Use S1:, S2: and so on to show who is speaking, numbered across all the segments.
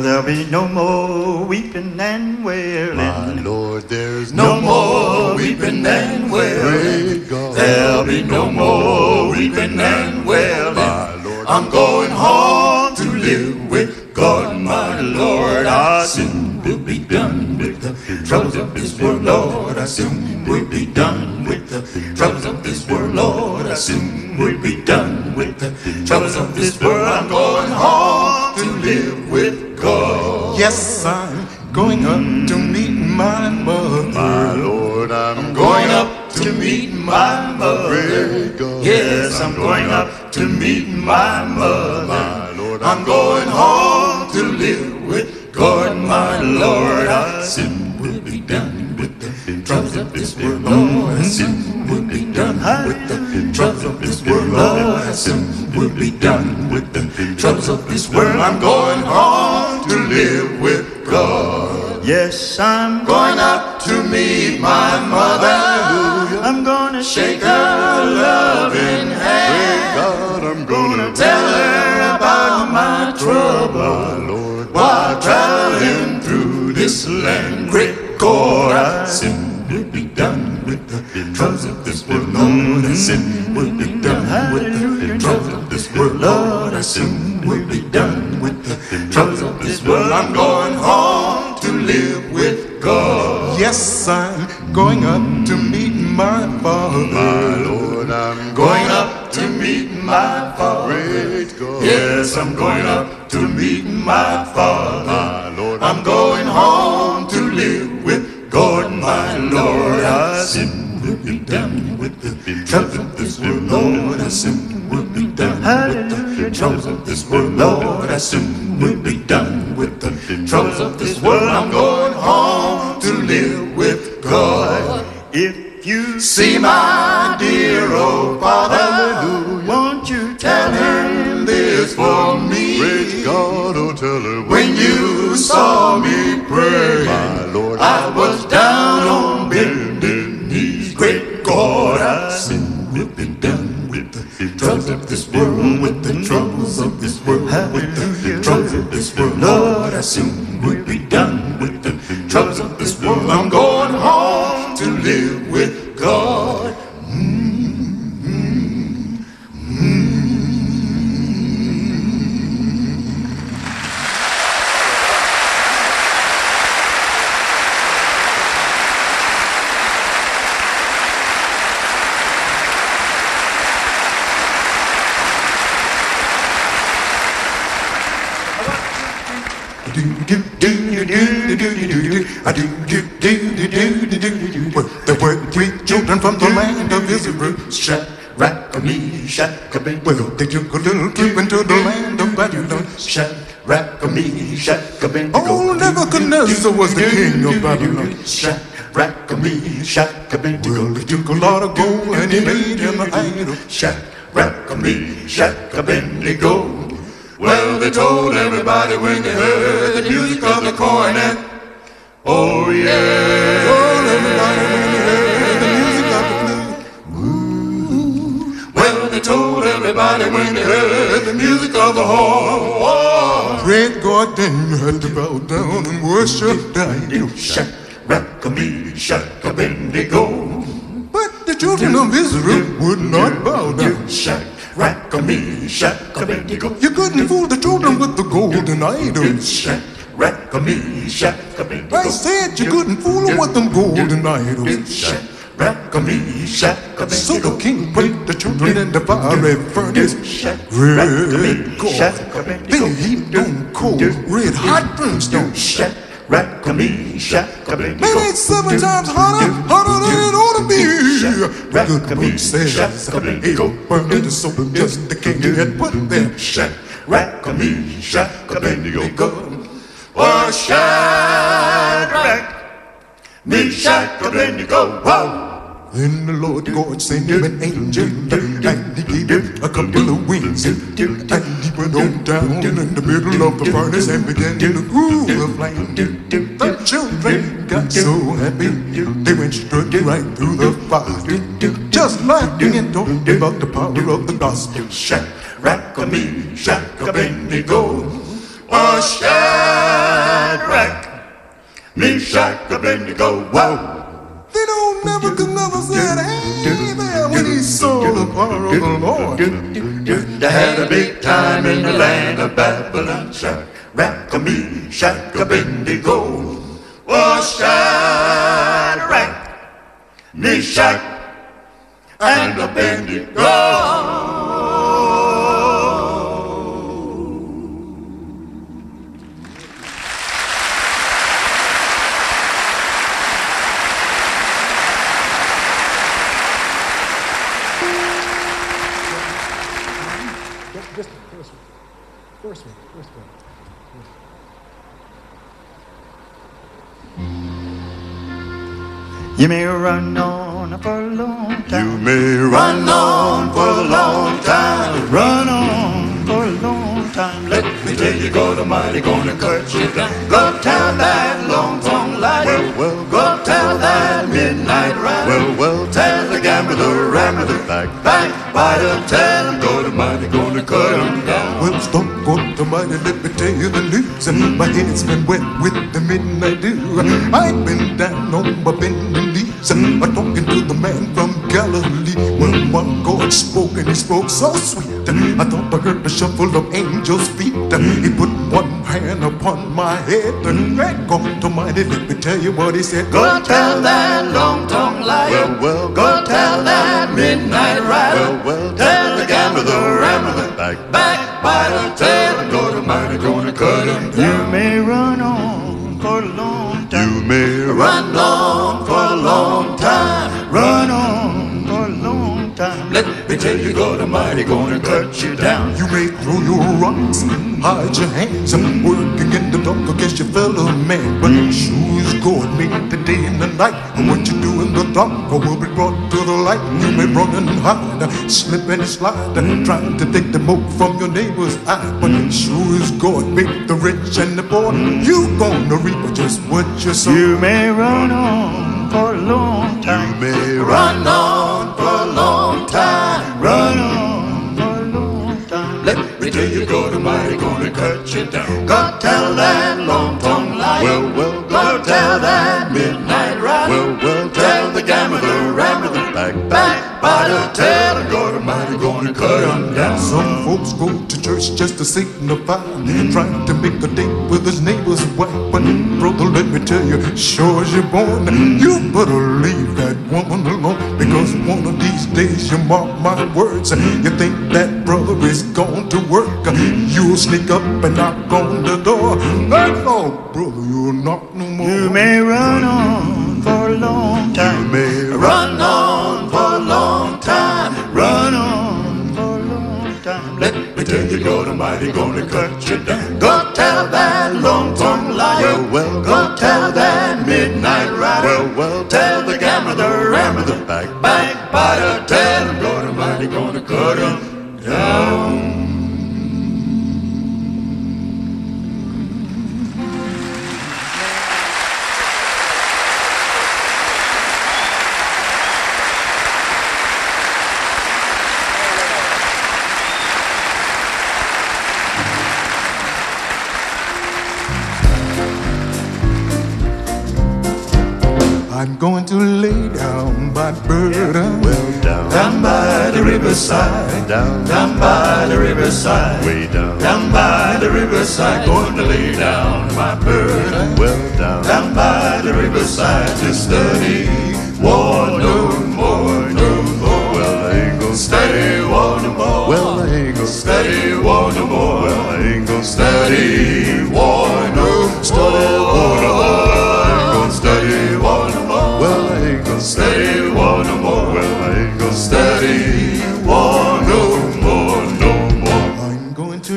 S1: Well, there'll be no more weeping and wailing.
S2: My Lord, there's
S1: No more weeping and wailing. There'll be no more weeping and wailing.
S2: My Lord,
S1: I'm going home to live with God, my Lord. I soon will be done with the troubles of this world, Lord. I soon will be done with the troubles of this world, Lord. I soon will be done with the troubles of this world.
S3: Yes, I'm going up to meet my mother.
S2: my Lord, I'm
S1: Going up to meet my mother. Yes, I'm going up to meet my mother.
S2: My Lord,
S1: I'm going home to live with God, my Lord. I soon will be done with the troubles of this world, Lord. Oh, I soon will be done with the troubles of this world, Lord. Oh, I soon will be done with the troubles of this world. I'm going Tell her about my trouble
S2: Lord,
S1: while traveling through this land. Great God, I soon will be done with the troubles of this world. Lord, I soon will be done with the troubles of this world. Lord, I soon will be done with the troubles of this world. I'm going home to live with God.
S3: Yes, I'm going up to meet my father.
S2: my Lord, I'm
S1: Going up my father. Yes, I'm going up to meet my father. I'm going home to live with God, my Lord. I soon will be done with the troubles of this world, Lord. I soon will be done with the troubles of this world, Lord. I soon will be done with the troubles of this world. I'm going home to live with God. If you see my dear old father, won't you tell him this for me?
S2: Praise God, oh tell her
S1: When you saw me pray,
S2: my Lord,
S1: I was down on bending knees. Great God, I soon will be done with the troubles of this world, with the troubles of this world, with the troubles of this world. Lord, I soon will be done with the troubles of this world. I'm going home to live with God.
S3: The word three children from the land of Israel.
S1: Shack-a-me, shack-a-me,
S3: Well, they took a little trip into the land of Babylon.
S1: Shack-a-me, shack-a-me,
S3: Oh, Nebuchadnezzar was the king of Babylon.
S1: Shack-a-me, shack-a-me,
S3: Well, he took a lot of gold and he made him an idol.
S1: Shack-a-me, shack-a-bendigo. Well, they told everybody when they heard the music of the cornet. Oh, yeah.
S3: Everybody when they heard the music of the
S1: horn.
S3: Pray God, then you had to bow down and worship the idol.
S1: Shack-a-me, shack-a-bendigo.
S3: But the children of Israel would not bow down.
S1: Shack, rack a me, shack a bendigo.
S3: You couldn't fool the children with the golden idols.
S1: Shack, rack a me, shack a bendigo.
S3: I said you couldn't fool them with them golden idols.
S1: A me,
S3: So the king put the children in the fiery furnace. God.
S1: bendigo.
S3: Then heaped on cold, red hot brimstone.
S1: Shack a.
S3: Man, it's seven times hotter, hotter than it ought to be. The book says it burned the soul of just the king had put
S1: me, shack a bendigo. Oh, shack a bendigo. Whoa.
S3: Then the Lord God sent him an angel, and he gave him a couple of wings. And he went on down in the middle of the furnace and began to groove the flame. The children got so happy, they went straight right through the fire. Just laughing and talking about the power of the gospel.
S1: Shack, rack a me, shack a. Oh, shack. Shadrach, Meshach, Abednego, whoa.
S3: They don't never could never said, hey there, when he saw the power of the Lord.
S1: They had a big time in the land of Babylon. Shadrach, Meshach, Abednego. Oh, Shadrach, Meshach, and Abednego. You may run on for a long time.
S2: You may
S1: Run on for a long time. Run on for a long time. Let me tell you, God Almighty gonna cut you down. Go tell that long tongue light.
S2: Well, well,
S1: Go tell that midnight rider.
S2: Well, well,
S1: tell the gambler, rambler,
S2: Back.
S1: backbiter. Tell him God Almighty gonna cut him down.
S3: Well, stop on the money, let me tell you the news. And my head's been wet with the midnight dew. I've been down on my bending knees. I'm talking to the man from Galilee. When one God spoke and he spoke so sweet. I thought I heard the shuffle of angels' feet. He put one hand upon my head. And God Almighty, let me tell you what he said.
S1: Go tell that long tongue liar.
S2: Well, well,
S1: Go tell that midnight rider.
S2: Well, well,
S1: tell the gambler, the rambler,
S2: Back.
S1: back, backbiter. Tell him God Almighty gonna cut him down. You may run on for a long time.
S2: You may
S1: Run on for a long time. Run on for a long me tell you, God Almighty gonna cut you down.
S3: You may throw your rocks, hide your hands, I'm working in the dark against your fellow man. But sure as God made the day and the night, and what you do in the dark will be brought to the light. You may run and hide, slip and slide, trying to take the smoke from your neighbor's eye. But sure as God made the rich and the poor, you gonna reap just what you sow.
S1: You may run on for a long time.
S2: You may
S1: Run on for a long time. Run on for a long time. Let me tell you, God Almighty gonna cut you down. Go tell that long tongue liar.
S2: Well, well,
S1: Go tell that midnight rider.
S2: Well, well,
S1: tell the gambler, the rambler, the
S2: Back.
S1: Backbiter. Tell God Almighty gonna cut him down.
S3: Some folks go to church just to signify, trying to make a date with his neighbor's wife. But brother, let me tell you, sure as you're born, you better leave that woman alone. Because one of these days, you mark my words, you think that brother is gone to work, you'll sneak up and knock on the door. That's all, brother, you'll knock no more.
S1: You may run on for a long time.
S2: You may
S1: Run on you, God Almighty gonna cut you down. Go tell that long tongue liar.
S2: Well, well,
S1: Go tell that midnight rider.
S2: Well, well,
S1: tell the gambler, the rambler, the
S2: Back.
S1: backbiter. Tell him God Almighty gonna cut him down.
S3: I'm going to lay down my burden.
S2: well down,
S1: Down by the riverside.
S2: down,
S1: Down by the riverside.
S2: way down,
S1: Down by the riverside, going to lay down my burden.
S2: well down,
S1: Down by the riverside to study war no more, no more.
S2: Well, I ain't gonna
S1: Study war no more.
S2: Well, I ain't gonna
S1: study war no more.
S2: Well, I ain't gonna
S1: Study war no more. Study war no more. Gonna war no more.
S2: Well, I ain't gonna
S1: war no more, no more.
S3: I'm going to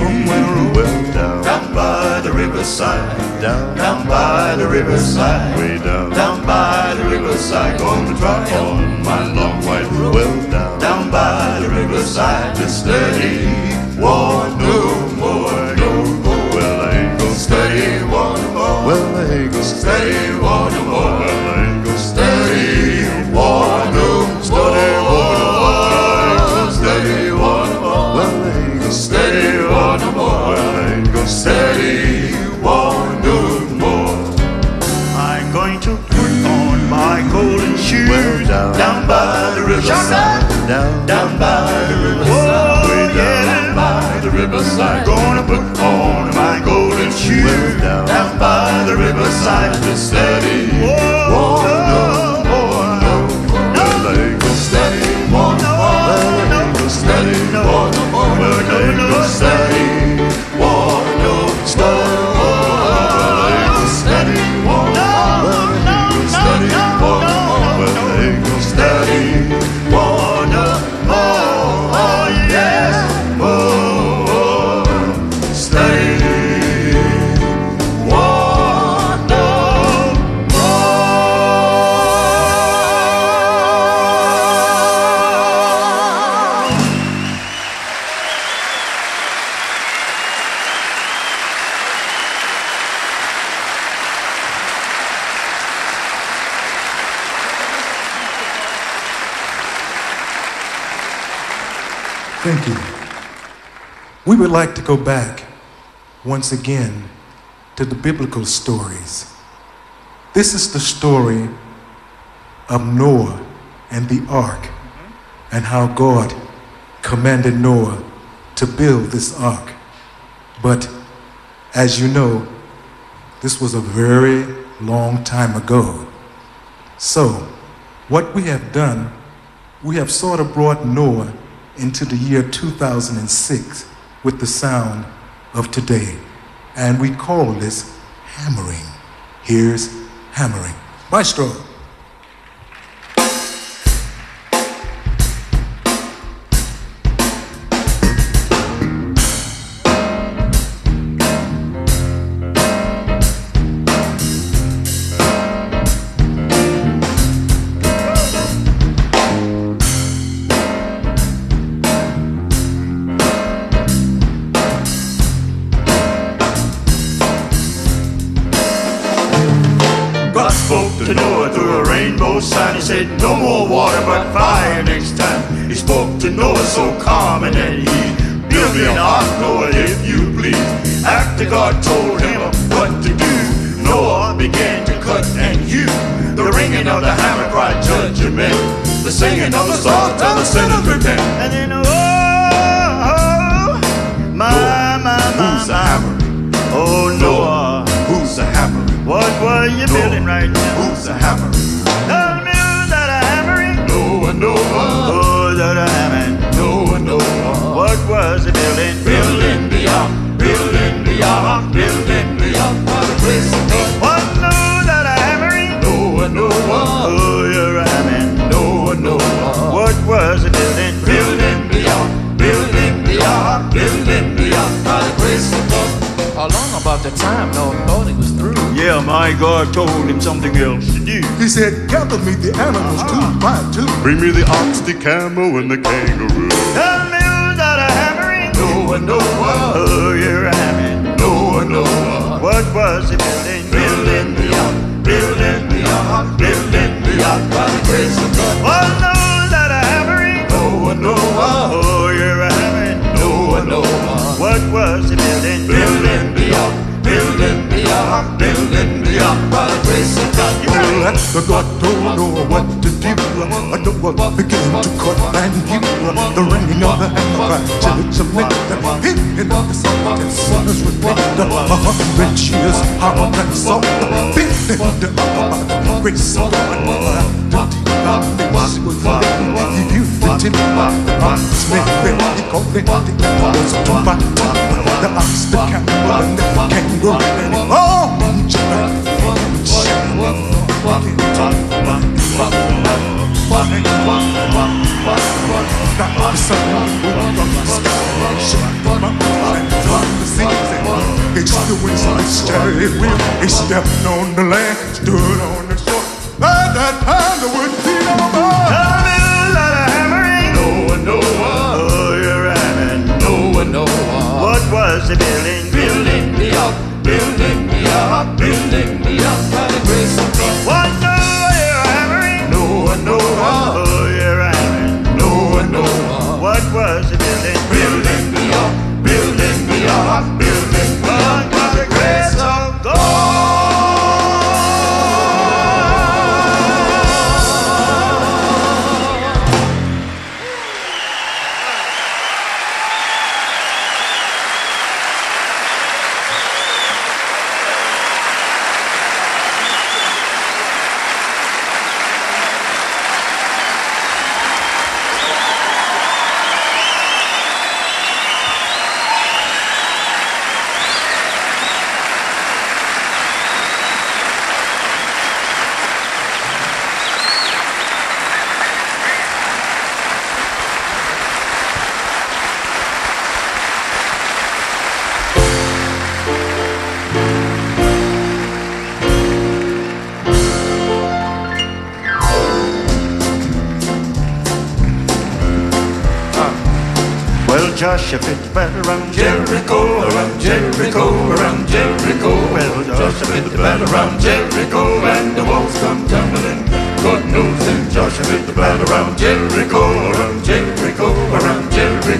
S3: on my own
S2: well down,
S1: Down by the riverside,
S2: down,
S1: down by the riverside,
S2: way down,
S1: down by the riverside, gonna try on my long white robe.
S2: well down,
S1: Down by the riverside to study war no more, no more.
S2: well, I gonna
S1: Study war more,
S2: well, I
S1: study war no more.
S2: The riverside to
S3: Thank you. We would like to go back once again to the biblical stories. This is the story of Noah and the ark and how God commanded Noah to build this ark. But as you know, this was a very long time ago. So, what we have done, we have sort of brought Noah into the year 2006 with the sound of today. And we call this hammering. Here's hammering. Maestro.
S1: Who's the hammer?
S2: Tell me who's that a hammering?
S1: Noah, Noah,
S2: Oh, that a hammering.
S1: Noah, Noah.
S2: What was he oh, building?
S1: Building the ark, building the ark, building the ark by the grace of God.
S2: What knew that a hammering?
S1: Noah, Noah,
S2: Oh, you're a hammering.
S1: Noah, Noah.
S2: What was he building?
S1: Building the ark, building the ark, building the ark by the grace of God.
S4: Along about the time Noah thought he was through.
S2: Yeah, my God told him something else to do.
S3: He said, Gather me the animals two ah. by two.
S1: Bring me the ox, the camel, and the kangaroo.
S2: Tell me who's that a hammering?
S1: Noah, Noah,
S2: Oh, you're a hammering.
S1: Noah, Noah.
S2: What was he building?
S1: Building the ark, building the ark, building the ark by the grace of God.
S2: What knew that a hammering?
S1: Noah, Noah,
S2: Oh, you're a hammering.
S1: Noah, Noah.
S2: What was he building?
S1: Building the ark, building the ark, building the ark by the grace of God.
S3: Let the God don't know what to do. I know what began to cut and hew. The ringing of the hammer till it's a minute. Hitting of the salt and sinners repent. A hundred years and salt. Beating the upper by the grace of God. The deep was with you. Fitting the ox, maybe he called it the animals to by two. The ox, oh, the camel, and the kangaroo. And oh, He stepped on the land, stood on the shore. By that time, the wood feet on
S2: Tell was he building?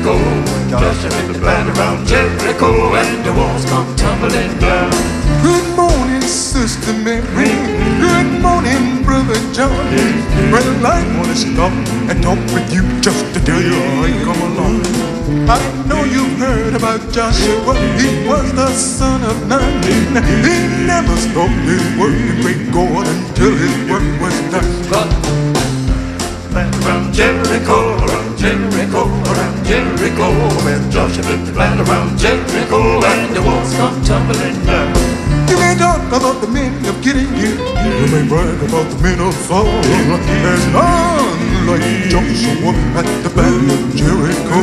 S2: Jericho. Joshua fit the battle around Jericho, and the walls come tumbling down.
S3: Good morning, Sister Mary. Good morning, Brother John. Brother I wanna stop and talk with you just to tell you he come along. I know you've heard about Joshua. He was the son of Nun. He never stopped his work to great God until his work was done.
S2: Around Jericho, around Jericho, around Jericho. Well, Joshua fit the battle around Jericho, and the walls come tumbling down.
S3: You may talk about the men of Gideon. You may brag about the men of Saul. and none like Joshua at the battle of Jericho.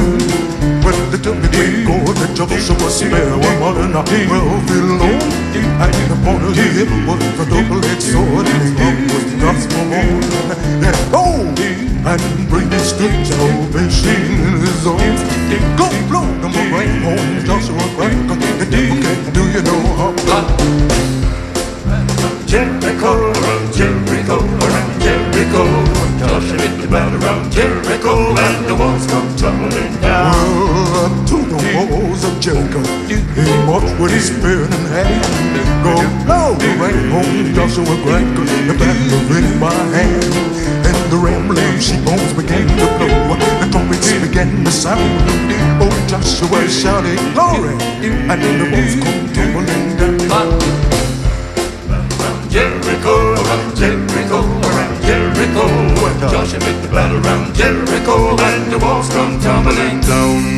S3: When the took the God that Joshua spare one mother not well alone. And upon her hip was the double-edged sword, and his love was the gospel born. And go and bring the streets salvation in his arms. Go blow them away home, Joshua cried. The devil can't do you no harm.
S2: Jericho, around Jericho, Jericho. Joshua fit the battle around Jericho, and the walls come tumbling down.
S3: Up to the walls of Jericho, he marched with his spear in hand. Go blow the rain home, Joshua cried, the battle in my hand. And the rambling sheep bones began to blow, the trumpets began to sound. Oh, Joshua shouted glory, and then the walls come tumbling down.
S2: Jericho, Jericho, Jericho, and the walls come tumbling down,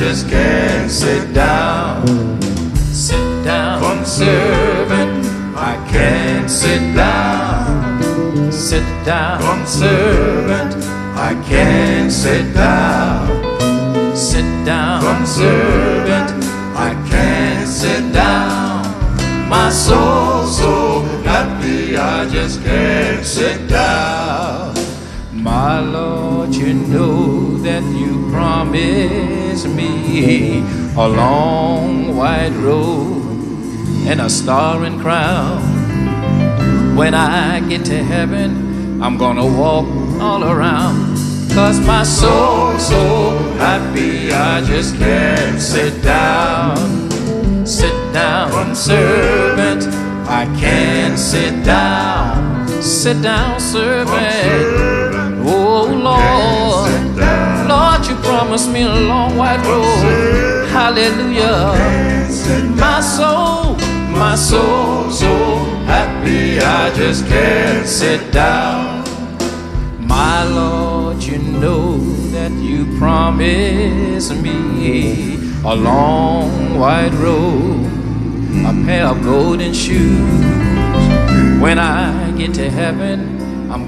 S2: just can't sit down.
S4: sit down,
S2: Come servant, I can't sit down.
S4: sit down,
S2: Come servant, I can't sit down.
S4: sit down,
S2: Come servant, I can't sit down. My soul so happy, I just can't sit down.
S4: My Lord, you know that you promised a long white road and a star and crown. When I get to heaven, I'm gonna walk all around. Cause my soul's so happy, I just can't sit down. Sit down, servant, I can't sit down. Sit down, servant. Oh Lord, promised me a long white road. Hallelujah. My soul, my soul, so happy, I just can't sit down. My Lord, you know that you promised me a long white road, a pair of golden shoes. When I get to heaven,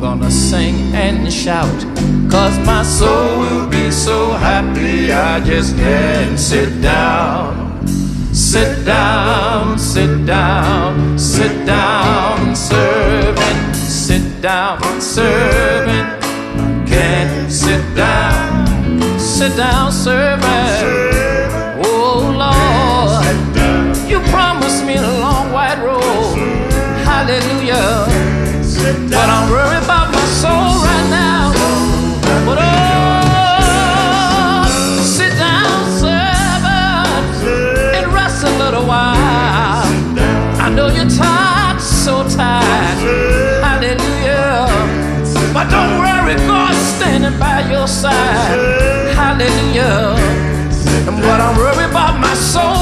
S4: gonna sing and shout, cause my soul will be so happy, I just can't sit down. Sit down, sit down, sit down, servant, sit down, servant. Can't sit down, sit down, servant. Oh Lord, you promised me a long white road. Hallelujah. But I'm my soul right now. But oh, sit down, and rest a little while. really tired, so tired. Hallelujah. But don't worry, God's standing by your side. Hallelujah. But I'm worried about my soul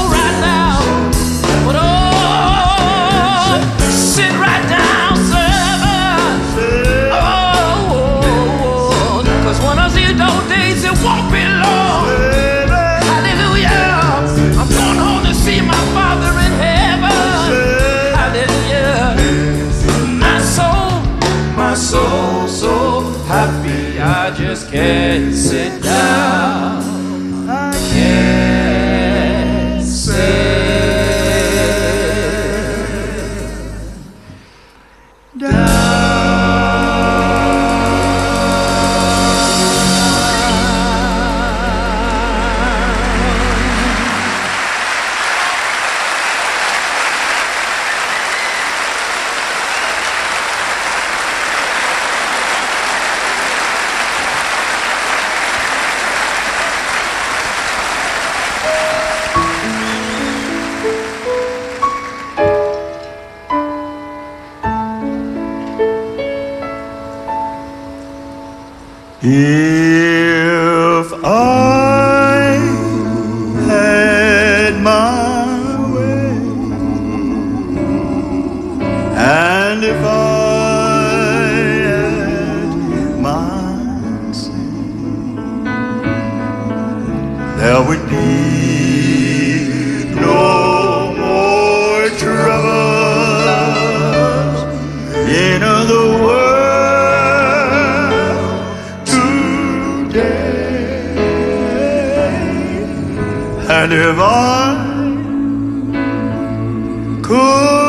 S2: today. And if I could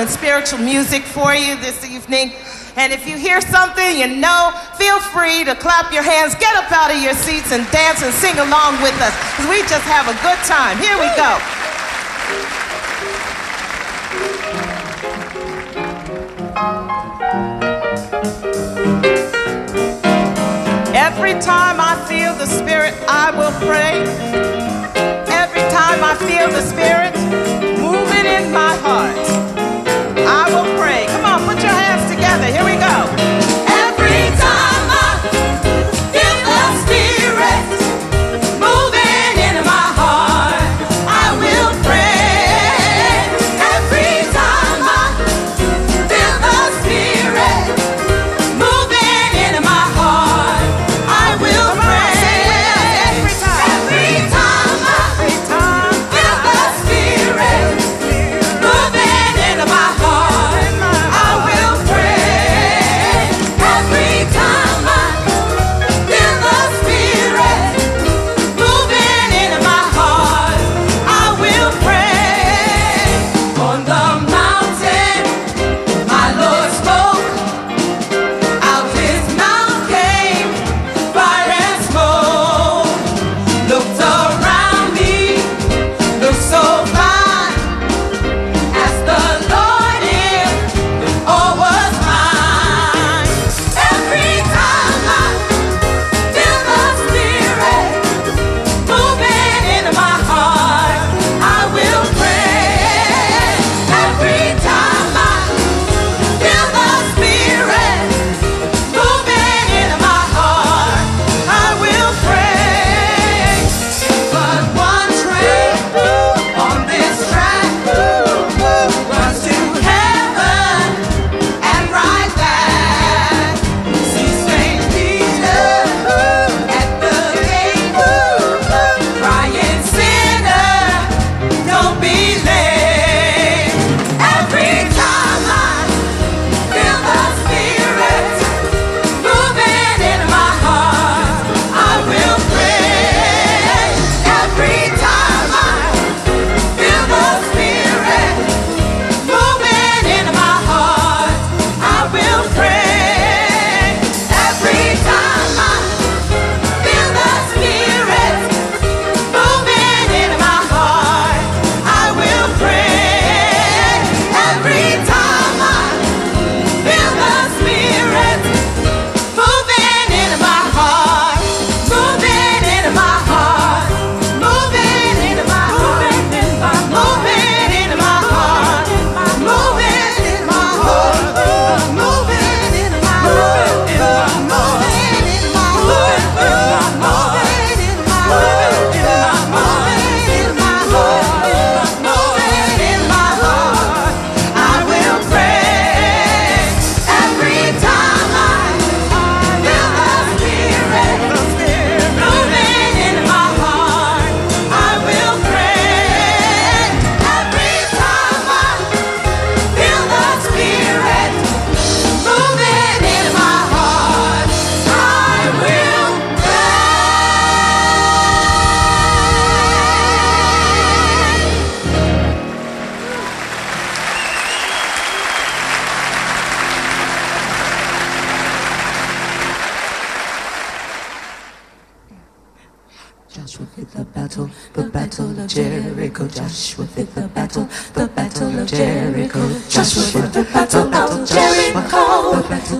S2: and
S5: spiritual music for you this evening. And if you hear something you know, feel free to clap your hands, get up out of your seats, and dance and sing along with us. Because we just have a good time. Here we go. Every time I feel the Spirit, I will pray. Every time I feel the Spirit moving in my heart,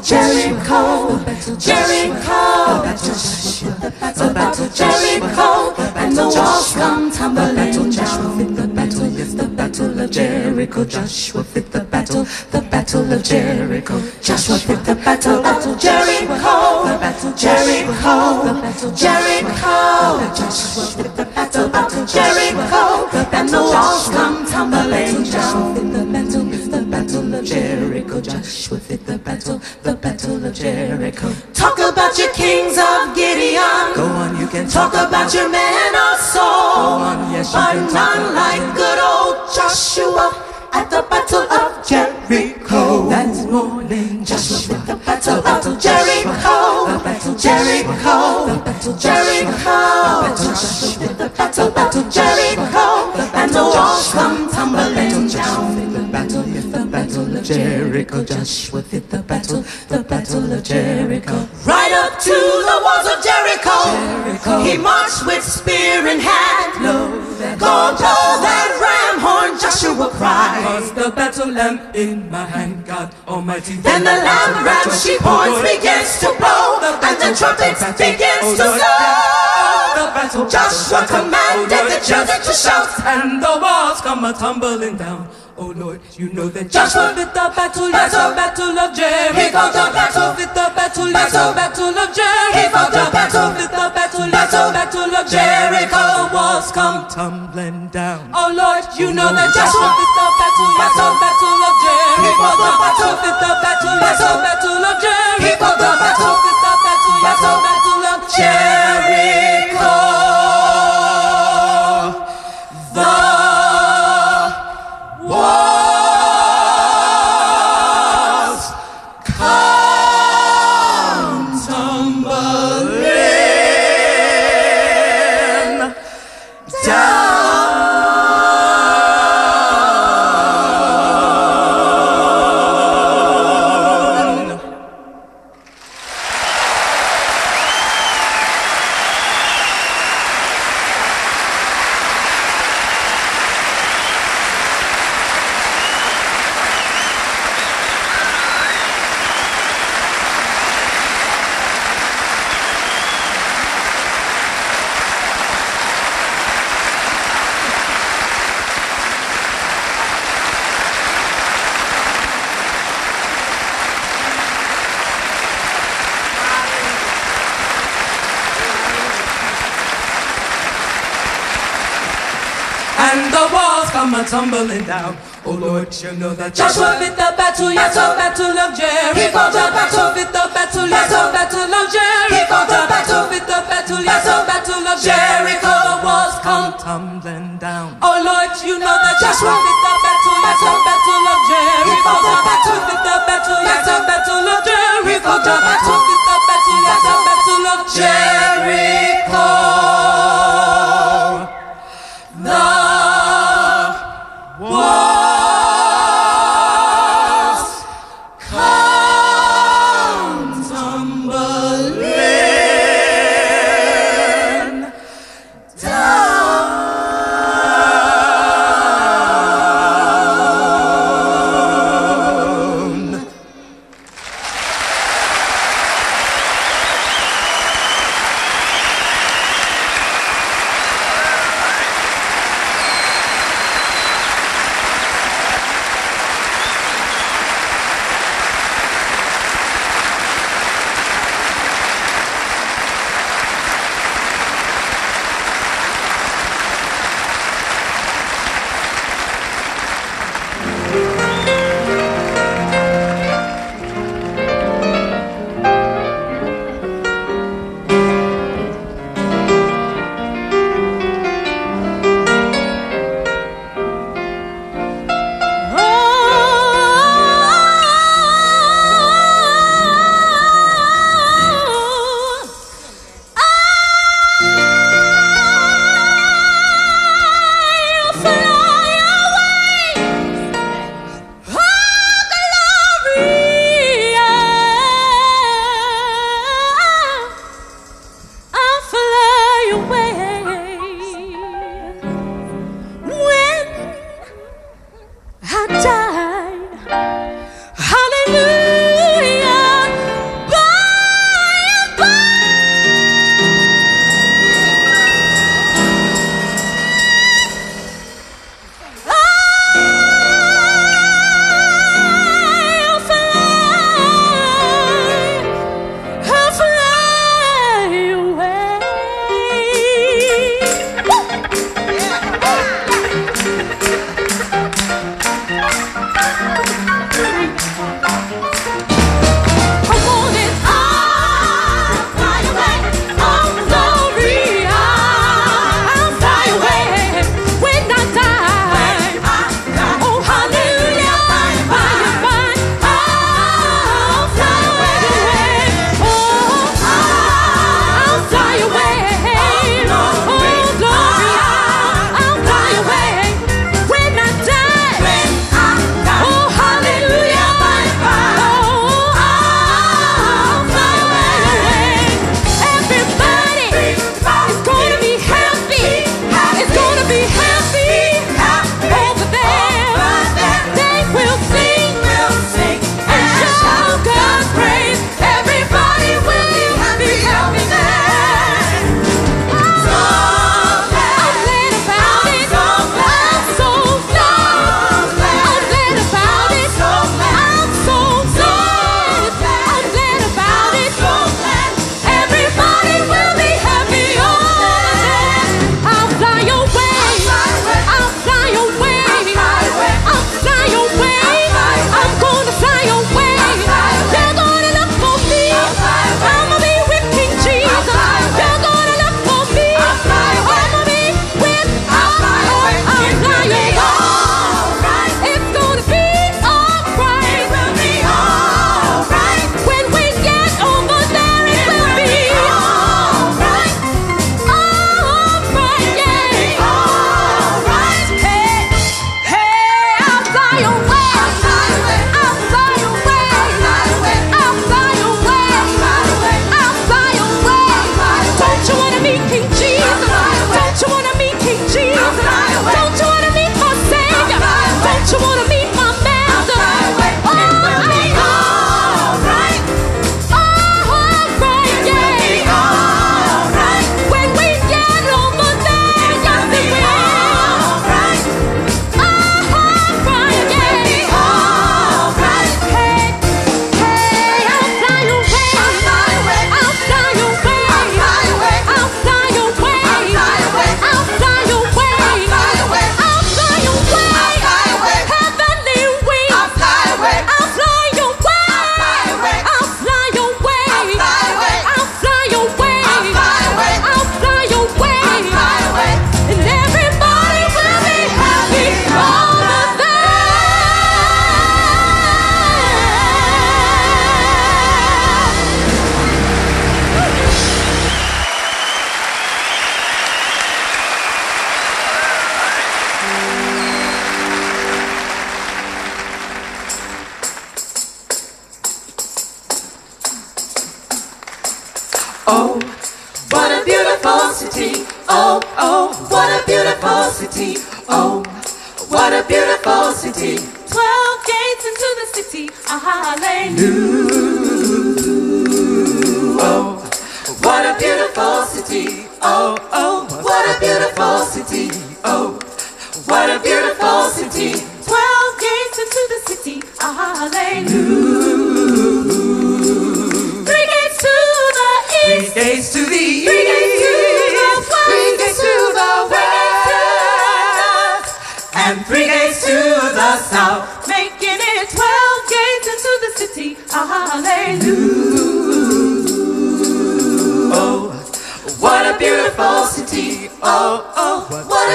S6: battle Jericho, Jericho, the battle battle Jericho, and the walls come tumbling down. Joshua the battle, the battle of Jericho, Joshua fit the battle, the battle of Jericho, Joshua fit the battle of Jericho, the battle Jericho, the battle Jericho, Joshua fit the battle of Jericho, and the walls come tumbling down. The battle, the battle of Jericho, Joshua fit the battle, battle Jericho. Talk about your kings of Gideon.
S7: Go on, you can
S6: Talk about your men of soul.
S7: on, yes, you
S6: but
S7: can talk
S6: none
S7: about
S6: like good old Joshua at the battle of Jericho.
S7: That morning,
S6: Joshua at the battle of Jericho.
S7: the battle
S6: Jericho.
S7: the battle
S6: Jericho. The battle of Jericho. And the walls come tumbling down.
S7: the battle, the battle of Jericho, Joshua fit the battle, the of Jericho.
S6: Right up to the walls of Jericho.
S7: Jericho.
S6: He marched with spear in hand. Go blow that ram horn, Joshua cried.
S7: Cause the battle lamp in my hand, God Almighty.
S6: Then the lamb ram sheep horns begins to blow, and the trumpets begins to blow. The battle, oh, Joshua oh, commanded the children to shout,
S7: and the walls come a tumbling down. Oh Lord, you know that Joshua fit the battle, yes, the battle of Jericho.
S6: He fought the battle.
S7: fit the battle, yes, the battle of Jericho.
S6: He fought the battle.
S7: fit the battle, yes, the battle of Jericho. The walls come tumbling down. Oh Lord, you know that Joshua fit the battle, yes, the battle of Jericho.
S6: He fought the battle.
S7: fit the battle, yes, the battle of Jericho.
S6: He fought the battle.
S7: fit the battle, yes, the battle of Jericho. Come a tumbling down. Oh Lord, you know that Joshua fit the battle, yes, oh, the battle of Jericho.
S6: Battle.
S7: fit the battle, yes, oh, the oh, battle of Jericho.
S6: Battle.
S7: fit the battle, yes, the battle of Jericho. The walls come tumbling down. Oh Lord, you know that Joshua fit the battle, yes, the battle of Jericho.
S6: Battle.
S7: fit the battle, yes, the battle of Jericho.
S6: Battle.
S7: fit the battle, yes, the battle of Jericho.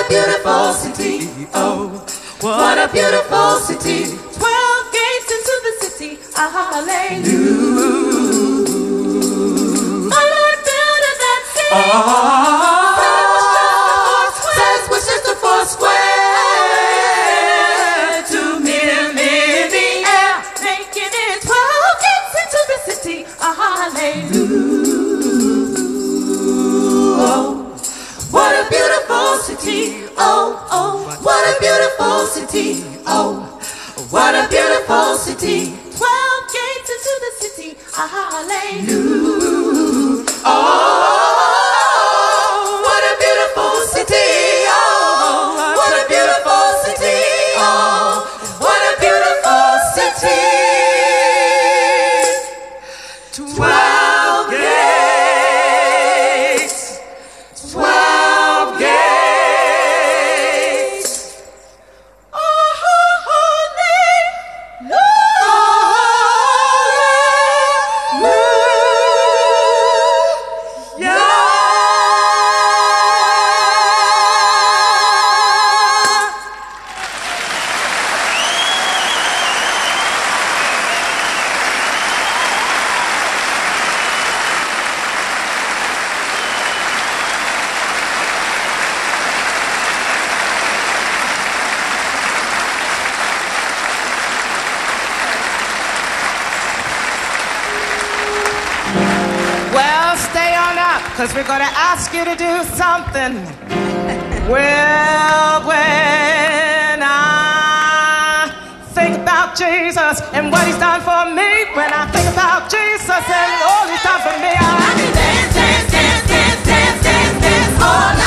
S5: beautiful city. Oh, what a beautiful city. Twelve gates into the city. Ah, hallelujah. I look down that city. oh, oh, what a beautiful city, oh, what a beautiful city. Twelve gates into the city, a-hallelujah Oh.
S8: Because we're going to ask you to do something. well, when I think about Jesus and what he's done for me, when I think about Jesus and all he's done for me, I, I
S5: can dance, dance, dance, dance, dance, dance, dance all night.